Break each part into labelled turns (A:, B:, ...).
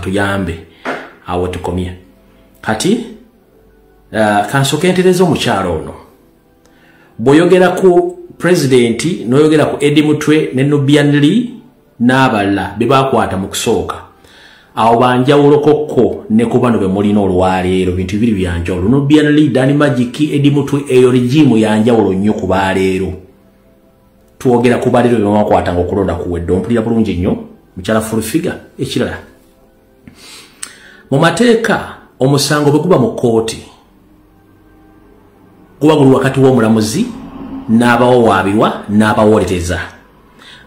A: katuyambe awo tukomye. Kati uh, kansoke entereza omukyalo ono. Bw'oyogera ku pulezidenti n'oyogera ku edi mutwe ne nubianli n'abalala be bakwata mu kusooka. Awo banjawulokokko ne ku bano be mulina olwaleero bintu bibiri byanjawulo nubianli dani magiki edi mutwe eyo regimu yanjawulo nnyo ku baleero twogera ku baleero be bamakwatanga okulonda kuwedde ompulira bulungi nnyo mukyala fulufiga ekirala mu mateeka omusango bwe guba mu kooti guba guli wakati w'omulamuzi n'abawawaabirwa n'abawolereza.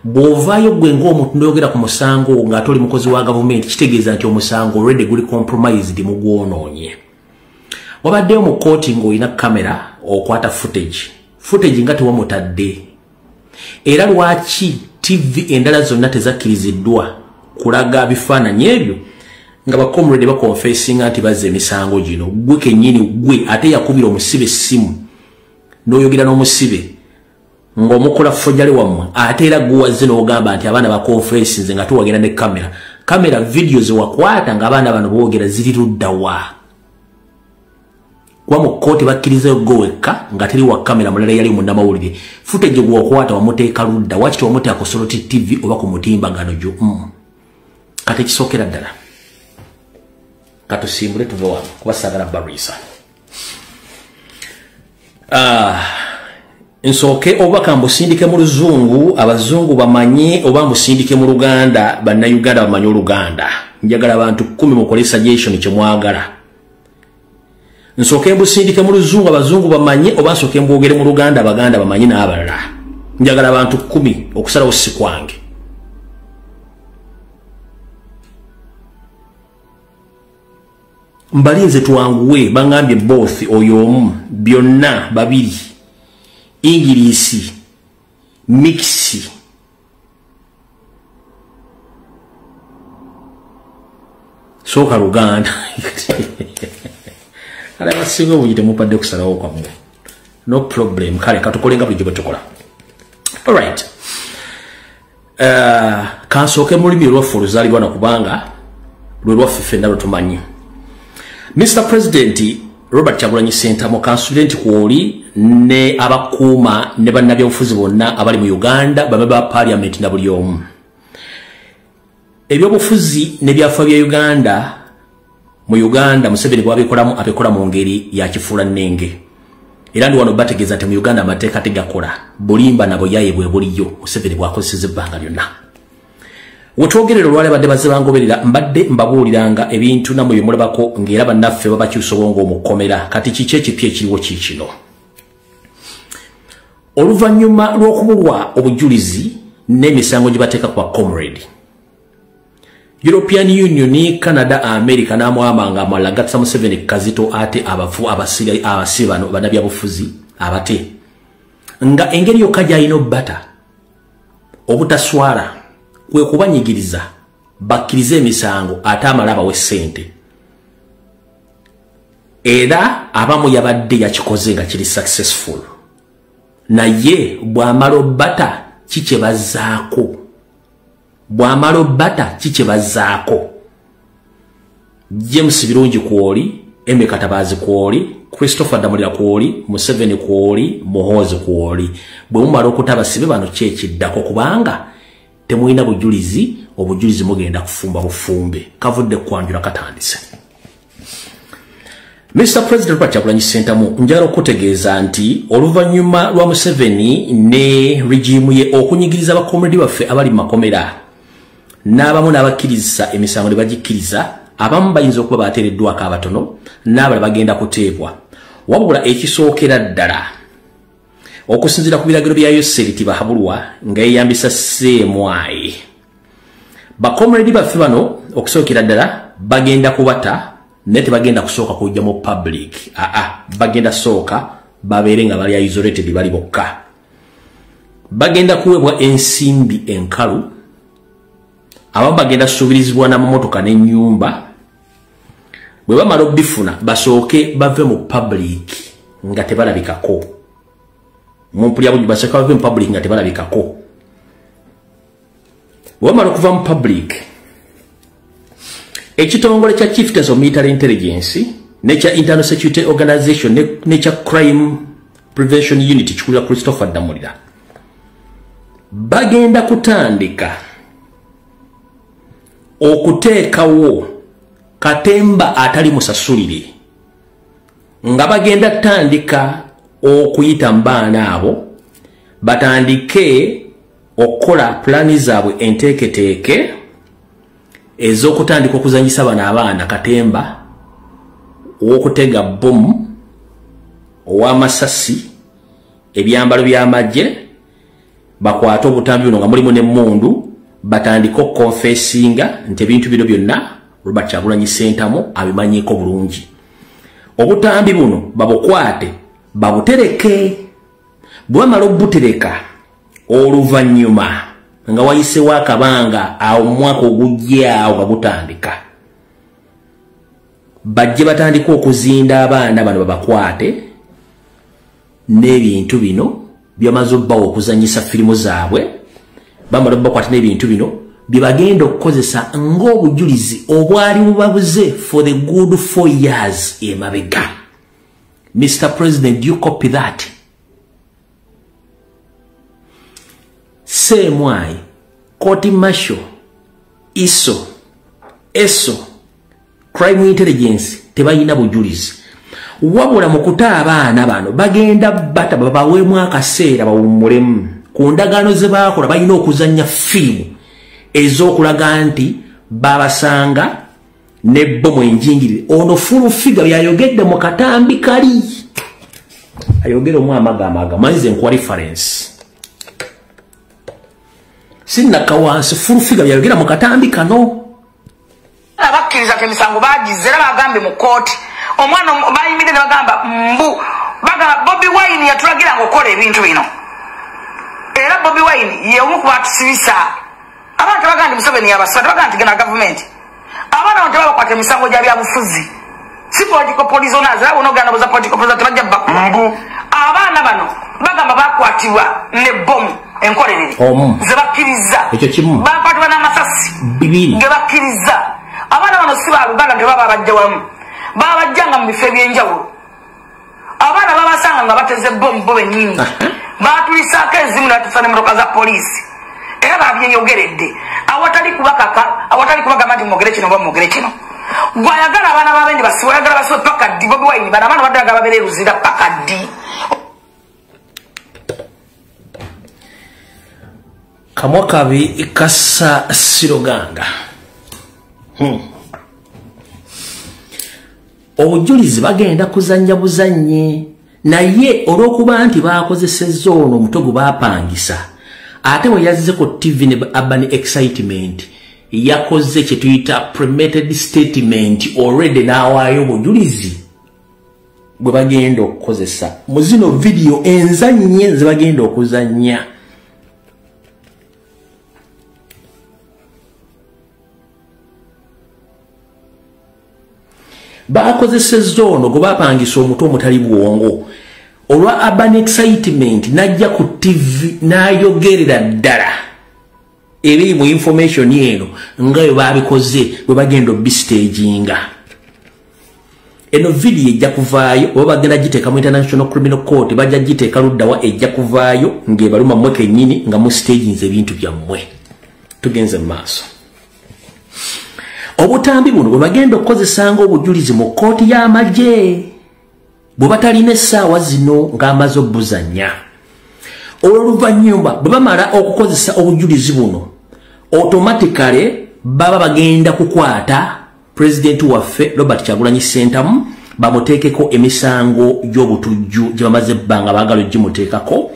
A: Bw'ovaayo gwe ng'omuntu noyogera ku musango ng'ate oli mukozi wa gavumenti kitegeeza nti omusango olredi guli compromised mu gwonoonye. Wabaddeyo mu kooti ng'olina kamera okwata footage footage nga tewamutadde. Era lwaki tv endala zonna tezakkiriziddwa kulaga bifaananyi ebyo nga bacomrade bakonfesinga nti bazza emisango gino. Gwe kennyini gwe ate yakubira omusibe essimu n'oyogera n'omusibe ng'omukola fojale wammwe. Ate era guwazze n'ogamba nti abaana bakonfesinze nga tuwagenda ne kamera kamera vidiyo zewakwata ng'abaana bano boogera ziri luddawa kuba mu kooti bakkirizayo go wekka nga teri wa kamera mulala yali munnamawulire futage gwewakwata wamuteeka ludda waki tewamuteeka ku soloti tv oba ku mutimbagano gyo. Mm. kati ekisookera ddala katusimbule tuve wano kuba saagala barisa. Uh, nsooke obubaka mbusindike mu luzungu abazungu bamanye oba mbusindike mu luganda bannayuganda bamanye oluganda njagala abantu kumi mukole suggestion kyemwagala nsooke mbusindike mu luzungu abazungu bamanye oba nsooke mbwogere mu luganda abaganda bamanye n'abalala njagala abantu kumi okusalawo si kwange mbalinze twanguwe bangambye both oyo omu byonna babiri. Ingiriisi mikisi sooka luganda. Kale basinga obungi temupadde kusalawo kwammwe no problem. Kale katukolenga bulijjo bwetukola alright uh, kansooke mu lulimi olwaffe oluzaalibwana kubanga lwe lwaffe ffenna lwe tumanyi mr president robert kyagulanyi sentamu kansulenti kwoli ne abakuuma ne bannabyobufuzi bonna abali mu uganda babe ba paliamenti na buli omu. Ebyobufuzi nebyafa bya uganda mu uganda museveni bwabikolamu abikola mu ngeri yakifuula nnenge. Era ndi wano bategeeza nti mu uganda amateeka tegakola bulimba nabo yaye bwe buliyo museveni bwakozeseza ebbanga lyonna wetwogerera olwali badde bazze bangoberera mbadde mbabuuliranga ebintu namwe byemulabako ng'era bannaffe babakyusa obwongo omukomera. Kati kiki ekipya ekiriwo kiikino oluvannyuma lw'okubulwa obujulizi n'emisango gye bateeka ku bacomrade european union canada america n'amwamanga amalala gatisa museveni kazito ate abafu abasibe bano bannabyabufuzi abate. Nga engeri yokka gy'alina obbata obutaswala kwe kubanyigiriza bakkirize emisango ate amala abawe ssente. Era abamu yabadde yakikoze nga kiri successful. Naye bw'amala obbata kikyebazaako bw'amala obbata kikyebazaako james birungi kwoli eme katabazi kwoli christopher damulira kwoli museveni kwoli muhoozi kwoli bwe mumala okutabasibe bano kyekiddako kubanga temulina bujulizi obujulizi mugenda kufumba bufumbe. Kavudde kwanjula katandise. Mr president lwakyagulanyi sentamu njagala okutegeeza nti oluvannyuma lwa museveni ne regimu ye okunyigiriza abakomredi baffe abali mu makomera n'abamu n'abakkiriza emisango ne bagikkiriza abamu bayinza okuba bateereddwako abatono n'abala bagenda kuteebwa. Wabula ekisookera ddala okusinziira ku biragiro bya yoseriti bahabulwa nga yeyambisa seemwayi bakomredi baffe bano okusookera ddala bagenda kubata naye tebagenda kusooka kujja mu public. Aa bagenda sooka babeere nga bali isolated bali bokka. Bagenda kuweebwa ensimbi enkalu abamu bagenda suubirizibwa namamotoka n'ennyumba. Bwe bamala obifuna basooke bave mu public nga tebalabikako mumpulya bungi basooke bave mu public nga tebalabikako bwe bamala okuva mu public ekitongole kya chieftains of military intelligence nekya internal security organization nekya crime prevention unit kikulira christopher damulira bagenda kutandika okuteekawo katemba atali musasulire nga bagenda tandika okuyita mubaana abo batandike okukola pulaani zaabwe enteeketeeke ez'okutandika okuzanyisa bano abaana katemba ow'okutega bomu ow'amasasi ebyambalo by'amagye bakwate obutambi buno nga mulimu n'emmundu batandike okukonfesinga nti ebintu bino byonna robert kyagulanyi sentamu abimanyiiko bulungi. Obutambi buno babukwate babutereke bwe bamala obutereka oluvannyuma nga wayisewo akabanga awo mumwaka ogujjaawo nga gutandika. Bajje batandika okuzinda abaana bano babakwate n'ebintu bino byamaze obbawo okuzanyisa firimu zaabwe bamala obakwata n'ebintu bino byebagenda okukozesa ng'obujulizi obwali bubabuze for the good four years emabega mr president do you copy that? Semwai koti masho iso eso crime intelligence tebalina bujulizi. Wabula mu kuta abaana bano bagenda bata babaweemu akaseera bawummulemu. Ku ndagaano ze baakola balina okuzanya firimu ez'okulaga nti babasanga nebbomu enjingirire ono fulufiga byayogedde mu katambi kali. Ayogere omu amagamaga manyize nkuwa reference sinnaka wansi fulufiga byayogera mu katambi kano.
B: Abakkiriza ke emisango bagize era bagambe mu kooti omwana bayimire ne bagamba mbu bagamba bobi wine yatulagiranga okukola ebintu bino. Era bobi wine yeomu kubatusibisa abantu bagamba nti museveni yabasibate bagamba nti gena gavumenti abaana bano tebabakwata emisango gya byabufuzi si political prisoners era bona ogenda boza political prisoners tebajja bakumbu abaana bano bagamba bakwatibwa ne bomu enkolerere
A: Omu.
B: zebakkiriza
A: Ekyo kimu.
B: bakwatibwa n'amasasi
A: Bibiri.
B: gebakkiriza abaana bano si baluganda tebaba bajja wamu. Baba bajjanga mu bifo ebyenjawulo. Abaana babasanga nga bateze bomu bo bennyini. Batulisaako ezimu natusa nemotoka za poliisi era babyeyogeredde awatali kubakaka awatali kubagamba nti mwogere kino oba mwogere kino. Gwayagala abaana babendi basibe oyagala basibe paka ddi? Bobi wine bano abaana baddaga babeera eruzira paka ddi?
A: Kamwa kabi kassa siroganga. Hmm. obujulizi bagenda kuzanya buzanye naye olw'okuba nti bakozesezza ono omutwe gwe bapangisa ate bwe yazze ku tv ne urban excitement. Yakoze kye tuyita premated statement already n'awaayo obujulizi bwe bagenda okukozesa. Mu zino vidiyo enzanye ze bagenda okuzanya bakozesezza ono gwe bapangisa omutwe omutali bwongo olwa urban excitement najja ku tv n'ayogerera ddala. Ebiri mu information eno nga bwe babikoze bwe bagenda obisitaginga eno vidiyo ejja kuvaayo oba bagenda giteeka mu international criminal court bajja giteeka luddawa ejja kuvaayo ng'ebaluma mmwe kennyini nga musitaginze ebintu byammwe. Tugenze mu maaso. Obutambi buno bwe bagenda okukozesanga obujulizi mu kooti y'amagye bwe batalina essaawa zino ng'amaze obbuzanya olwoluvannyuma bwe bamala okukozesa obujulizi buno automaticale baba bagenda kukwata pulezidenti waffe robert kyagulanyi sentamu bamuteekeko emisango gy'obutujju gye bamaze ebbanga baagala ogimuteekako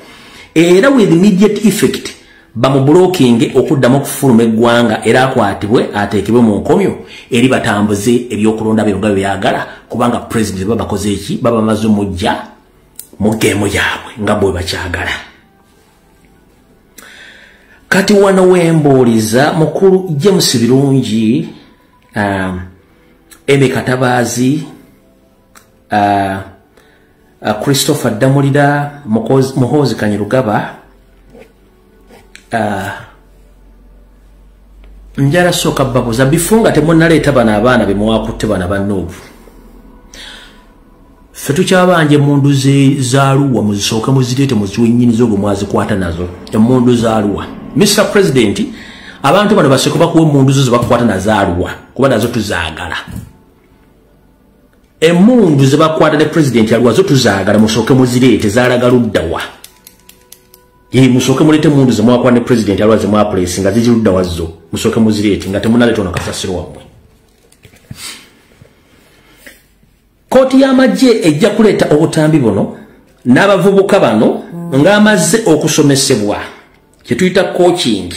A: era with immediate effect bamubulokinge okuddamu okufuluma eggwanga era akwatibwe ateekebwe mu nkomyo eri batambuze ebyokulonda byo nga byeyagala kubanga pulezidenti baba bakoze eki? Baba bamaze omujja mu geemu yaabwe nga bwe bakyagala. Kati wano wembuuliza mukulu james birungi um, eme katabaazi uh, uh, christopher damulira muhoozi kanyirugaba uh, njala sooka babuza bifo nga temunaleeta bano abaana bemuwakutte bana bannuubu ffe tukyabanja emundu zaaluwa muzisooke muzireete muziwenyiniza ogwe mwazikwata nazo emundu zaaluwa mr president abantu bano baseko bakuwa emundu zo zebakukwata nazaaluwa kuba nazo tuzaagala. Emundu zebakwata ne president aluwa zo tuzaagala musooke muzireete zaalaga luddawa ye musooke mulete emundu zemwakwata ne president aluwa zemwapulesi nga ziri luddawa zo musooke muzireete nga temunaleeta ono kasasiro wammwe. Kooti y'amagye ejja kuleeta obutambi buno n'abavubuka bano ng'amaze okusomesebwa. Kyetuyita coaching.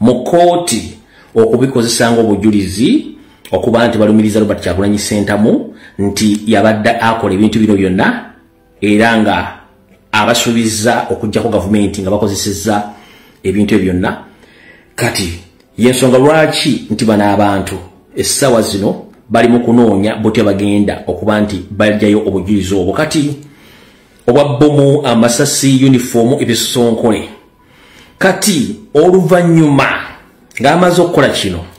A: Mu kooti okubikozesa ngaobujulizi okuba nti balumiriza robert kyagulanyi sentamu nti yabadde akola ebintu bino byonna era nga abasuubiza okugjako gavumenti nga bakozeseza ebintu ebyo byonna. Kati yensonga lwaki nti bano abantu essaawa zino bali mu kunoonya botya bagenda okuba nti bajjayo obujulizi obwo? Kati obwa bomu amasasi yunifoomu ebisosonkole. Kati oluvannyuma ng'amaze okukola kino